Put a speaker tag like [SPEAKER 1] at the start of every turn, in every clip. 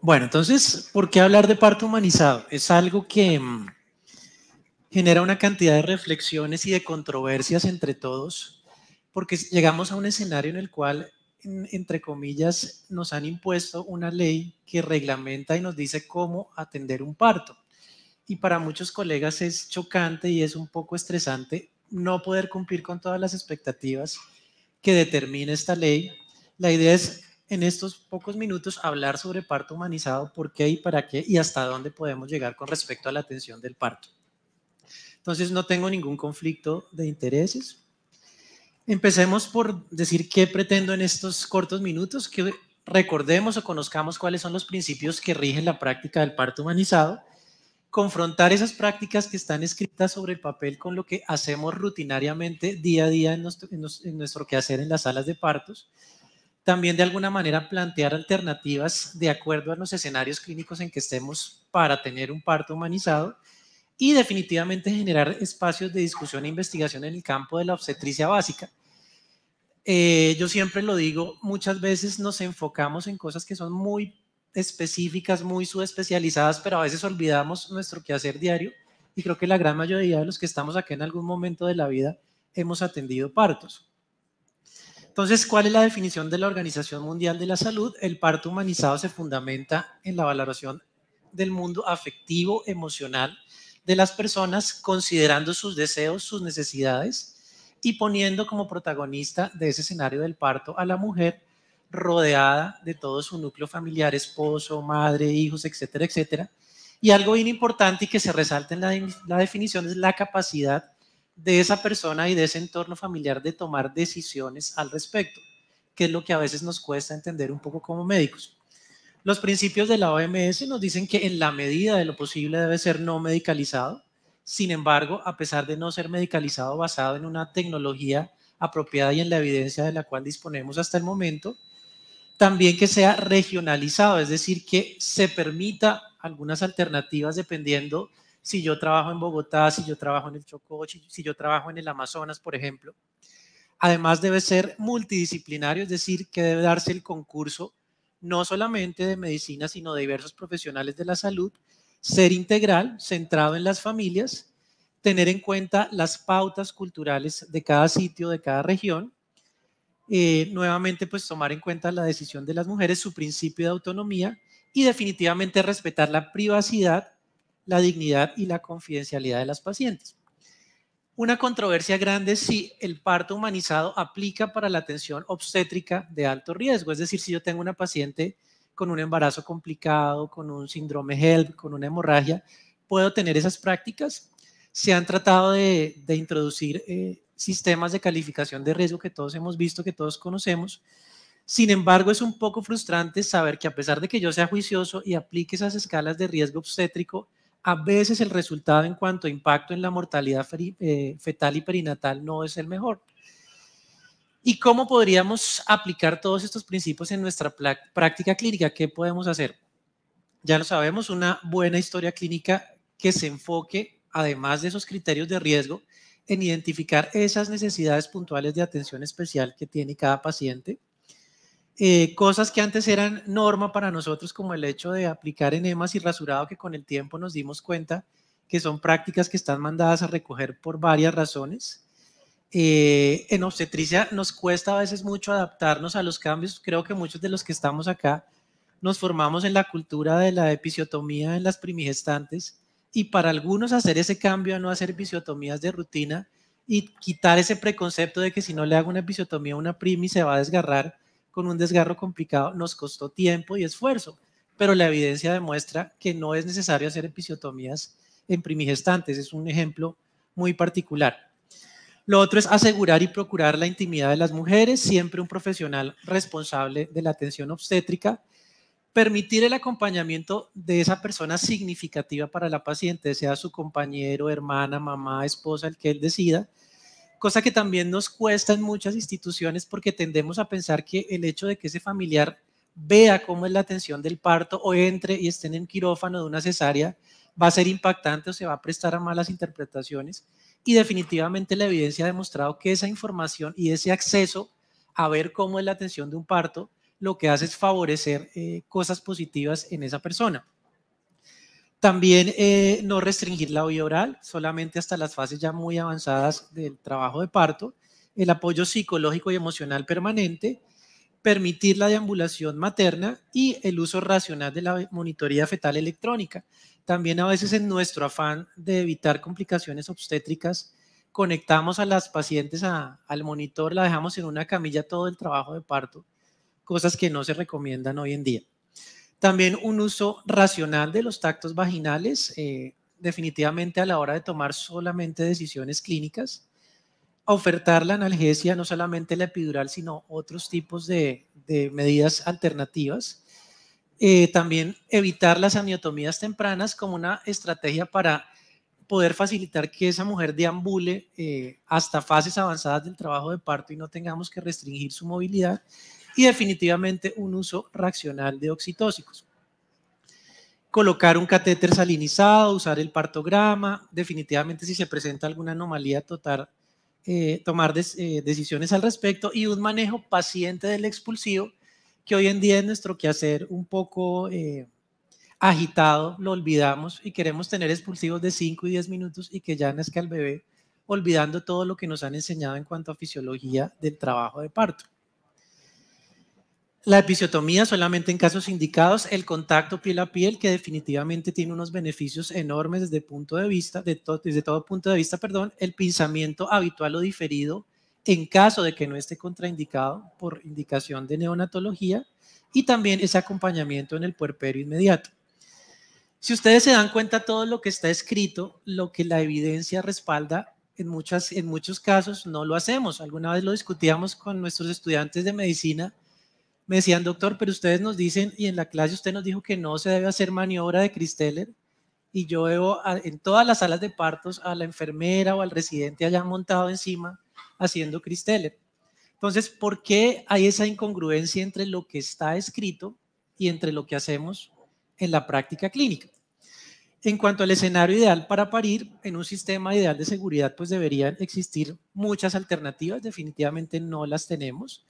[SPEAKER 1] Bueno, entonces, ¿por qué hablar de parto humanizado? Es algo que mm, genera una cantidad de reflexiones y de controversias entre todos, porque llegamos a un escenario en el cual, entre comillas, nos han impuesto una ley que reglamenta y nos dice cómo atender un parto. Y para muchos colegas es chocante y es un poco estresante no poder cumplir con todas las expectativas que determina esta ley. La idea es en estos pocos minutos hablar sobre parto humanizado, por qué y para qué y hasta dónde podemos llegar con respecto a la atención del parto. Entonces no tengo ningún conflicto de intereses. Empecemos por decir qué pretendo en estos cortos minutos, que recordemos o conozcamos cuáles son los principios que rigen la práctica del parto humanizado, confrontar esas prácticas que están escritas sobre el papel con lo que hacemos rutinariamente día a día en nuestro, en quehacer en las salas de partos, también de alguna manera plantear alternativas de acuerdo a los escenarios clínicos en que estemos para tener un parto humanizado y definitivamente generar espacios de discusión e investigación en el campo de la obstetricia básica. Eh, yo siempre lo digo, muchas veces nos enfocamos en cosas que son muy específicas, muy subespecializadas, pero a veces olvidamos nuestro quehacer diario y creo que la gran mayoría de los que estamos aquí en algún momento de la vida hemos atendido partos. Entonces, ¿cuál es la definición de la Organización Mundial de la Salud? El parto humanizado se fundamenta en la valoración del mundo afectivo, emocional de las personas, considerando sus deseos, sus necesidades y poniendo como protagonista de ese escenario del parto a la mujer rodeada de todo su núcleo familiar, esposo, madre, hijos, etcétera, etcétera. Y algo bien importante y que se resalta en la, la definición es la capacidad de esa persona y de ese entorno familiar de tomar decisiones al respecto, que es lo que a veces nos cuesta entender un poco como médicos. Los principios de la OMS nos dicen que en la medida de lo posible debe ser no medicalizado. Sin embargo, a pesar de no ser medicalizado basado en una tecnología apropiada y en la evidencia de la cual disponemos hasta el momento, también que sea regionalizado, es decir, que se permita algunas alternativas dependiendo si yo trabajo en Bogotá, si yo trabajo en el Chocó, si yo trabajo en el Amazonas, por ejemplo. Además debe ser multidisciplinario, es decir, que debe darse el concurso no solamente de medicina, sino de diversos profesionales de la salud, ser integral, centrado en las familias, tener en cuenta las pautas culturales de cada sitio, de cada región, eh, nuevamente pues tomar en cuenta la decisión de las mujeres, su principio de autonomía y definitivamente respetar la privacidad, la dignidad y la confidencialidad de las pacientes. Una controversia grande es si el parto humanizado aplica para la atención obstétrica de alto riesgo, es decir, si yo tengo una paciente con un embarazo complicado, con un síndrome HELP, con una hemorragia, ¿puedo tener esas prácticas? Se han tratado de, introducir eh, sistemas de calificación de riesgo que todos hemos visto, que todos conocemos. Sin embargo, es un poco frustrante saber que a pesar de que yo sea juicioso y aplique esas escalas de riesgo obstétrico, a veces el resultado en cuanto a impacto en la mortalidad eh, fetal y perinatal no es el mejor. ¿Y cómo podríamos aplicar todos estos principios en nuestra práctica clínica? ¿Qué podemos hacer? Ya lo sabemos, una buena historia clínica que se enfoque, además de esos criterios de riesgo, en identificar esas necesidades puntuales de atención especial que tiene cada paciente eh, cosas que antes eran norma para nosotros, como el hecho de aplicar enemas y rasurado, que con el tiempo nos dimos cuenta que son prácticas que están mandadas a recoger por varias razones. Eh, en obstetricia nos cuesta a veces mucho adaptarnos a los cambios. Creo que muchos de los que estamos acá nos formamos en la cultura de la episiotomía en las primigestantes y para algunos hacer ese cambio a no hacer episiotomías de rutina y quitar ese preconcepto de que si no le hago una episiotomía a una primi se va a desgarrar, con un desgarro complicado nos costó tiempo y esfuerzo, pero la evidencia demuestra que no es necesario hacer episiotomías en primigestantes, es un ejemplo muy particular. Lo otro es asegurar y procurar la intimidad de las mujeres, siempre un profesional responsable de la atención obstétrica, permitir el acompañamiento de esa persona significativa para la paciente, sea su compañero, hermana, mamá, esposa, el que él decida, cosa que también nos cuesta en muchas instituciones porque tendemos a pensar que el hecho de que ese familiar vea cómo es la atención del parto o entre y esté en quirófano de una cesárea va a ser impactante o se va a prestar a malas interpretaciones. Y definitivamente la evidencia ha demostrado que esa información y ese acceso a ver cómo es la atención de un parto lo que hace es favorecer eh, cosas positivas en esa persona. También eh, no restringir la vía oral, solamente hasta las fases ya muy avanzadas del trabajo de parto, el apoyo psicológico y emocional permanente, permitir la deambulación materna y el uso racional de la monitoría fetal electrónica. También a veces en nuestro afán de evitar complicaciones obstétricas, conectamos a las pacientes al monitor, la dejamos en una camilla todo el trabajo de parto, cosas que no se recomiendan hoy en día. También un uso racional de los tactos vaginales, eh, definitivamente a la hora de tomar solamente decisiones clínicas. Ofertar la analgesia, no solamente la epidural, sino otros tipos de, medidas alternativas. Eh, también evitar las amiotomías tempranas como una estrategia para poder facilitar que esa mujer deambule eh, hasta fases avanzadas del trabajo de parto y no tengamos que restringir su movilidad y definitivamente un uso racional de oxitóxicos. Colocar un catéter salinizado, usar el partograma, definitivamente si se presenta alguna anomalía total, eh, tomar eh, decisiones al respecto y un manejo paciente del expulsivo, que hoy en día es nuestro quehacer un poco eh, agitado, lo olvidamos y queremos tener expulsivos de 5 y 10 minutos y que ya nazca el bebé, olvidando todo lo que nos han enseñado en cuanto a fisiología del trabajo de parto. La episiotomía solamente en casos indicados, el contacto piel a piel, que definitivamente tiene unos beneficios enormes desde, punto de vista, desde todo punto de vista, perdón, el pinzamiento habitual o diferido en caso de que no esté contraindicado por indicación de neonatología y también ese acompañamiento en el puerperio inmediato. Si ustedes se dan cuenta todo lo que está escrito, lo que la evidencia respalda, en, muchas, en muchos casos no lo hacemos. Alguna vez lo discutíamos con nuestros estudiantes de medicina me decían, doctor, pero ustedes nos dicen, y en la clase usted nos dijo que no se debe hacer maniobra de Cristeller, y yo veo en todas las salas de partos a la enfermera o al residente allá montado encima haciendo Cristeller. Entonces, ¿por qué hay esa incongruencia entre lo que está escrito y entre lo que hacemos en la práctica clínica? En cuanto al escenario ideal para parir, en un sistema ideal de seguridad, pues deberían existir muchas alternativas, definitivamente no las tenemos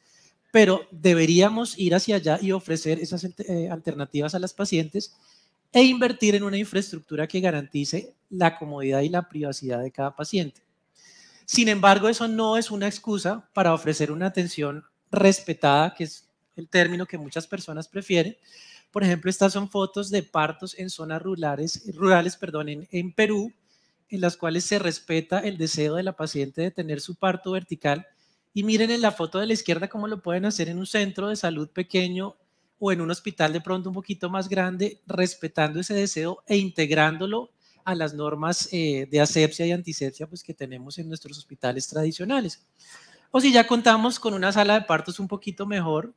[SPEAKER 1] pero deberíamos ir hacia allá y ofrecer esas eh, alternativas a las pacientes e invertir en una infraestructura que garantice la comodidad y la privacidad de cada paciente. Sin embargo, eso no es una excusa para ofrecer una atención respetada, que es el término que muchas personas prefieren. Por ejemplo, estas son fotos de partos en zonas rurales, rurales perdón, en, Perú, en las cuales se respeta el deseo de la paciente de tener su parto vertical y miren en la foto de la izquierda cómo lo pueden hacer en un centro de salud pequeño o en un hospital de pronto un poquito más grande, respetando ese deseo e integrándolo a las normas eh, de asepsia y antisepsia pues, que tenemos en nuestros hospitales tradicionales. O si ya contamos con una sala de partos un poquito mejor,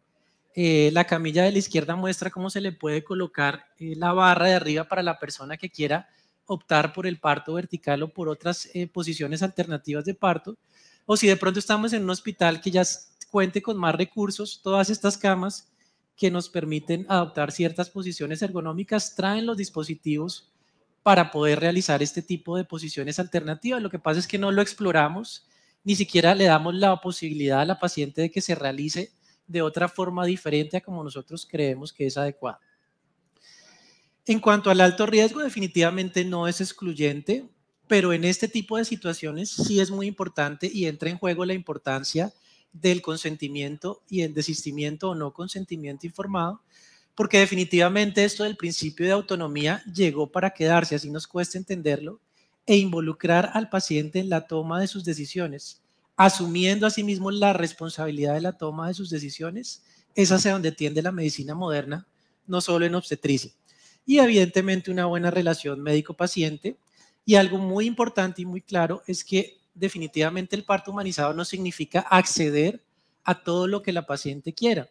[SPEAKER 1] eh, la camilla de la izquierda muestra cómo se le puede colocar eh, la barra de arriba para la persona que quiera optar por el parto vertical o por otras posiciones alternativas de parto o si de pronto estamos en un hospital que ya cuente con más recursos, todas estas camas que nos permiten adoptar ciertas posiciones ergonómicas traen los dispositivos para poder realizar este tipo de posiciones alternativas. Lo que pasa es que no lo exploramos, ni siquiera le damos la posibilidad a la paciente de que se realice de otra forma diferente a como nosotros creemos que es adecuada. En cuanto al alto riesgo, definitivamente no es excluyente pero en este tipo de situaciones sí es muy importante y entra en juego la importancia del consentimiento y el desistimiento o no consentimiento informado, porque definitivamente esto del principio de autonomía llegó para quedarse, así nos cuesta entenderlo, e involucrar al paciente en la toma de sus decisiones, asumiendo asimismo la responsabilidad de la toma de sus decisiones, es hacia donde tiende la medicina moderna, no solo en obstetricia. Y evidentemente una buena relación médico-paciente, y algo muy importante y muy claro es que definitivamente el parto humanizado no significa acceder a todo lo que la paciente quiera.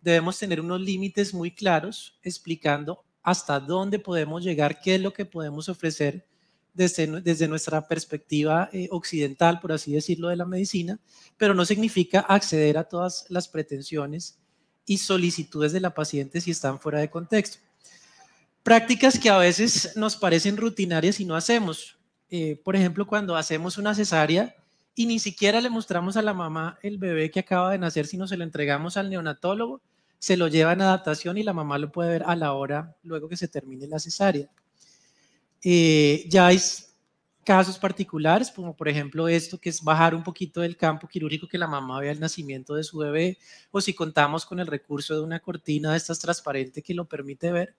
[SPEAKER 1] Debemos tener unos límites muy claros explicando hasta dónde podemos llegar, qué es lo que podemos ofrecer desde, nuestra perspectiva eh, occidental, por así decirlo, de la medicina, pero no significa acceder a todas las pretensiones y solicitudes de la paciente si están fuera de contexto. Prácticas que a veces nos parecen rutinarias y no hacemos. Eh, por ejemplo, cuando hacemos una cesárea y ni siquiera le mostramos a la mamá el bebé que acaba de nacer, sino se lo entregamos al neonatólogo, se lo lleva en adaptación y la mamá lo puede ver a la hora luego que se termine la cesárea. Eh, ya hay casos particulares, como por ejemplo esto, que es bajar un poquito del campo quirúrgico que la mamá vea el nacimiento de su bebé, o si contamos con el recurso de una cortina de estas transparente que lo permite ver.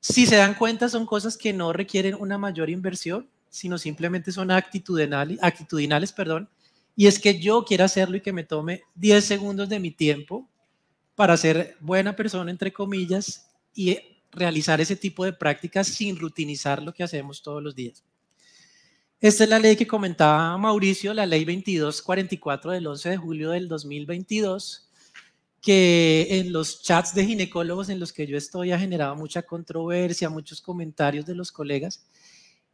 [SPEAKER 1] Si se dan cuenta, son cosas que no requieren una mayor inversión, sino simplemente son actitudinales, actitudinales perdón, y es que yo quiera hacerlo y que me tome 10 segundos de mi tiempo para ser buena persona, entre comillas, y realizar ese tipo de prácticas sin rutinizar lo que hacemos todos los días. Esta es la ley que comentaba Mauricio, la ley 2244 del 11 de julio del 2022, que en los chats de ginecólogos en los que yo estoy ha generado mucha controversia, muchos comentarios de los colegas,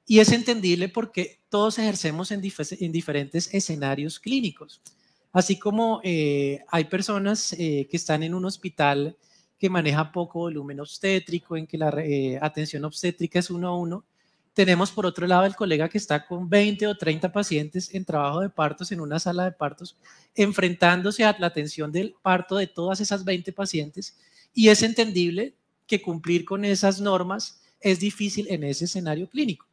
[SPEAKER 1] y es entendible porque todos ejercemos en, diferentes escenarios clínicos. Así como eh, hay personas eh, que están en un hospital que maneja poco volumen obstétrico, en que la eh, atención obstétrica es uno a uno, tenemos por otro lado el colega que está con 20 o 30 pacientes en trabajo de partos en una sala de partos, enfrentándose a la atención del parto de todas esas 20 pacientes y es entendible que cumplir con esas normas es difícil en ese escenario clínico.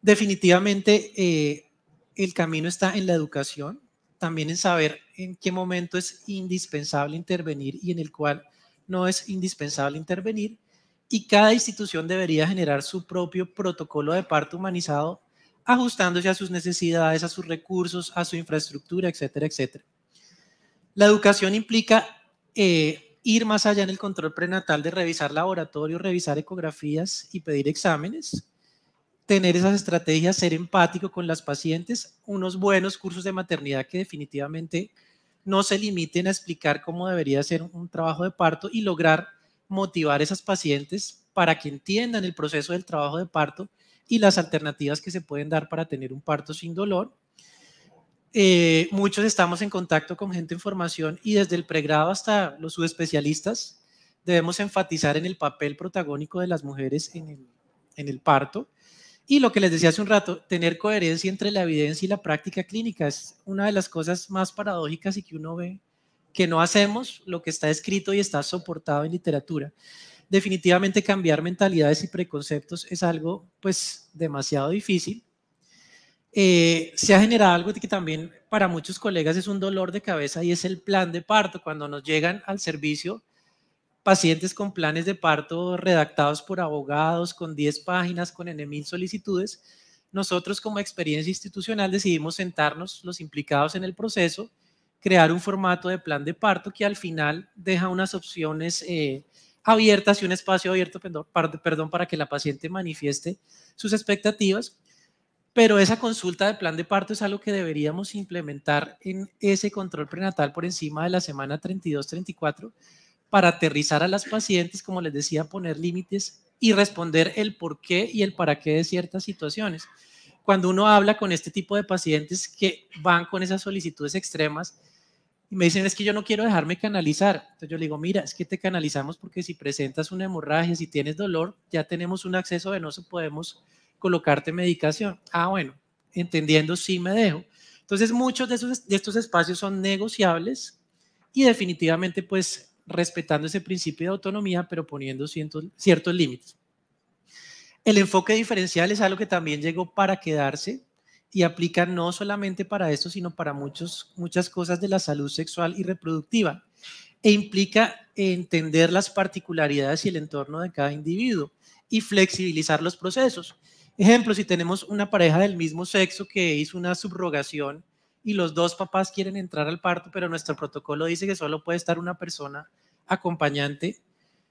[SPEAKER 1] Definitivamente eh, el camino está en la educación, también en saber en qué momento es indispensable intervenir y en el cual no es indispensable intervenir y cada institución debería generar su propio protocolo de parto humanizado, ajustándose a sus necesidades, a sus recursos, a su infraestructura, etcétera, etcétera. La educación implica eh, ir más allá en el control prenatal de revisar laboratorio, revisar ecografías y pedir exámenes, tener esas estrategias, ser empático con las pacientes, unos buenos cursos de maternidad que definitivamente no se limiten a explicar cómo debería ser un trabajo de parto y lograr motivar a esas pacientes para que entiendan el proceso del trabajo de parto y las alternativas que se pueden dar para tener un parto sin dolor. Eh, muchos estamos en contacto con gente en formación y desde el pregrado hasta los subespecialistas debemos enfatizar en el papel protagónico de las mujeres en el, en el parto. Y lo que les decía hace un rato, tener coherencia entre la evidencia y la práctica clínica es una de las cosas más paradójicas y que uno ve que no hacemos lo que está escrito y está soportado en literatura. Definitivamente cambiar mentalidades y preconceptos es algo pues demasiado difícil. Eh, se ha generado algo que también para muchos colegas es un dolor de cabeza y es el plan de parto. Cuando nos llegan al servicio pacientes con planes de parto redactados por abogados, con 10 páginas, con N solicitudes, nosotros como experiencia institucional decidimos sentarnos los implicados en el proceso crear un formato de plan de parto que al final deja unas opciones eh, abiertas y un espacio abierto, perdón, para que la paciente manifieste sus expectativas. Pero esa consulta de plan de parto es algo que deberíamos implementar en ese control prenatal por encima de la semana 32-34 para aterrizar a las pacientes, como les decía, poner límites y responder el por qué y el para qué de ciertas situaciones. Cuando uno habla con este tipo de pacientes que van con esas solicitudes extremas, y me dicen, es que yo no quiero dejarme canalizar. Entonces yo le digo, mira, es que te canalizamos porque si presentas una hemorragia, si tienes dolor, ya tenemos un acceso venoso, podemos colocarte medicación. Ah, bueno, entendiendo, sí me dejo. Entonces muchos de, estos espacios son negociables y definitivamente pues respetando ese principio de autonomía, pero poniendo ciertos, ciertos límites. El enfoque diferencial es algo que también llegó para quedarse y aplica no solamente para esto, sino para muchos, muchas cosas de la salud sexual y reproductiva. E implica entender las particularidades y el entorno de cada individuo y flexibilizar los procesos. Ejemplo, si tenemos una pareja del mismo sexo que hizo una subrogación y los dos papás quieren entrar al parto, pero nuestro protocolo dice que solo puede estar una persona acompañante,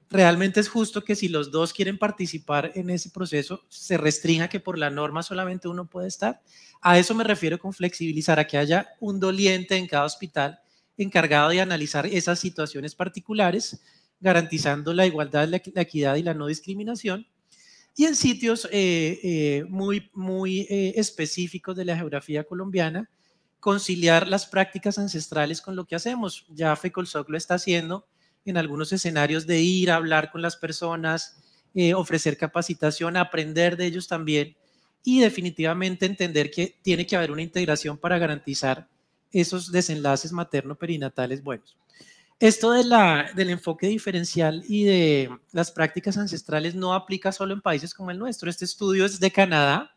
[SPEAKER 1] realmente es justo que si los dos quieren participar en ese proceso, se restrinja que por la norma solamente uno puede estar. A eso me refiero con flexibilizar, a que haya un doliente en cada hospital encargado de analizar esas situaciones particulares, garantizando la igualdad, la, equidad y la no discriminación. Y en sitios eh, eh, muy, muy eh, específicos de la geografía colombiana, conciliar las prácticas ancestrales con lo que hacemos. Ya FECOLSOC lo está haciendo en algunos escenarios de ir a hablar con las personas, eh, ofrecer capacitación, aprender de ellos también y definitivamente entender que tiene que haber una integración para garantizar esos desenlaces materno-perinatales buenos. Esto del enfoque diferencial y de las prácticas ancestrales no aplica solo en países como el nuestro. Este estudio es de Canadá,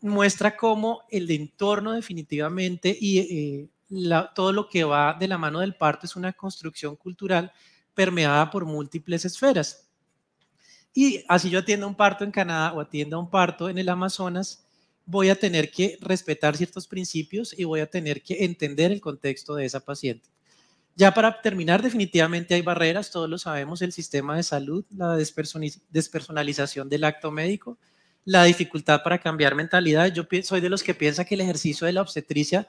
[SPEAKER 1] muestra cómo el entorno definitivamente y eh, todo lo que va de la mano del parto es una construcción cultural permeada por múltiples esferas. Y así yo atiendo un parto en Canadá o atienda un parto en el Amazonas, voy a tener que respetar ciertos principios y voy a tener que entender el contexto de esa paciente. Ya para terminar, definitivamente hay barreras, todos lo sabemos, el sistema de salud, la despersonalización del acto médico, la dificultad para cambiar mentalidad. Yo soy de los que piensa que el ejercicio de la obstetricia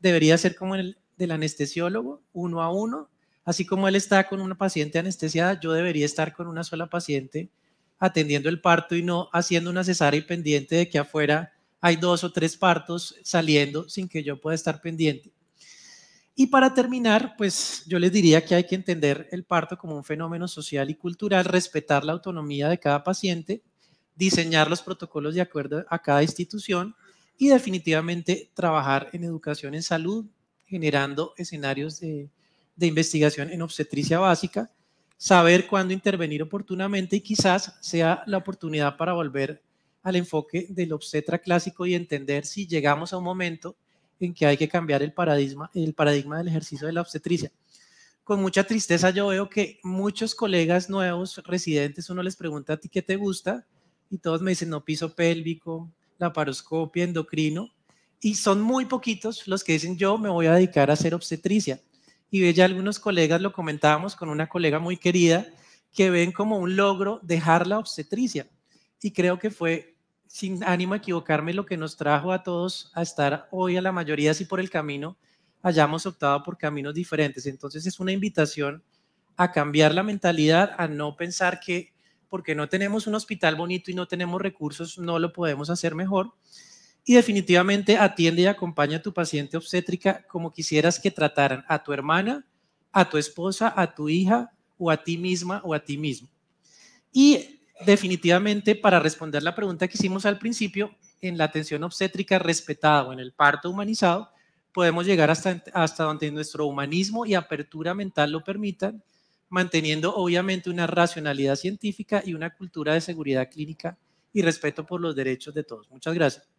[SPEAKER 1] debería ser como el del anestesiólogo, uno a uno. Así como él está con una paciente anestesiada, yo debería estar con una sola paciente atendiendo el parto y no haciendo una cesárea y pendiente de que afuera hay dos o tres partos saliendo sin que yo pueda estar pendiente. Y para terminar, pues yo les diría que hay que entender el parto como un fenómeno social y cultural, respetar la autonomía de cada paciente, diseñar los protocolos de acuerdo a cada institución y definitivamente trabajar en educación en salud, generando escenarios de, de investigación en obstetricia básica, saber cuándo intervenir oportunamente y quizás sea la oportunidad para volver al enfoque del obstetra clásico y entender si llegamos a un momento en que hay que cambiar el paradigma, el paradigma del ejercicio de la obstetricia. Con mucha tristeza yo veo que muchos colegas nuevos, residentes, uno les pregunta a ti qué te gusta y todos me dicen no piso pélvico, laparoscopia, endocrino y son muy poquitos los que dicen yo me voy a dedicar a hacer obstetricia. Y ya algunos colegas, lo comentábamos con una colega muy querida, que ven como un logro dejar la obstetricia. Y creo que fue sin ánimo a equivocarme, lo que nos trajo a todos a estar hoy a la mayoría, si por el camino hayamos optado por caminos diferentes. Entonces es una invitación a cambiar la mentalidad, a no pensar que porque no tenemos un hospital bonito y no tenemos recursos, no lo podemos hacer mejor. Y definitivamente atiende y acompaña a tu paciente obstétrica como quisieras que trataran a tu hermana, a tu esposa, a tu hija o a ti misma o a ti mismo. Y definitivamente para responder la pregunta que hicimos al principio, en la atención obstétrica respetada o en el parto humanizado, podemos llegar hasta, hasta donde nuestro humanismo y apertura mental lo permitan, manteniendo obviamente una racionalidad científica y una cultura de seguridad clínica y respeto por los derechos de todos. Muchas gracias.